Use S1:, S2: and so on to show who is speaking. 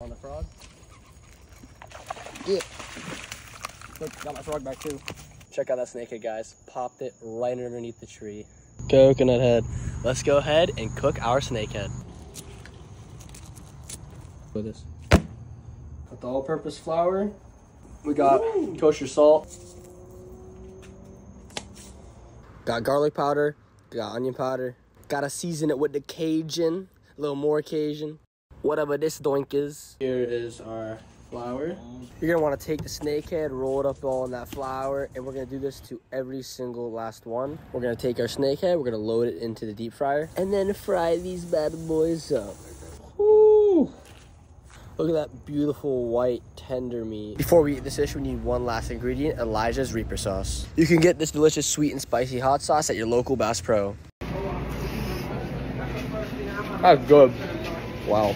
S1: On the frog. Yeah. Look, got my frog back too. Check out that snakehead, guys. Popped it right underneath the tree. Coconut head. Let's go ahead and cook our snakehead. With this. Got the all-purpose flour. We got kosher salt. Got garlic powder. Got onion powder. Gotta season it with the Cajun. A little more Cajun. Whatever this doink is. Here is our flour. You're gonna wanna take the snakehead, roll it up all in that flour, and we're gonna do this to every single last one. We're gonna take our snakehead, we're gonna load it into the deep fryer, and then fry these bad boys up. Woo! Look at that beautiful white tender meat. Before we eat this dish, we need one last ingredient, Elijah's Reaper sauce. You can get this delicious sweet and spicy hot sauce at your local Bass Pro. That's good. Wow.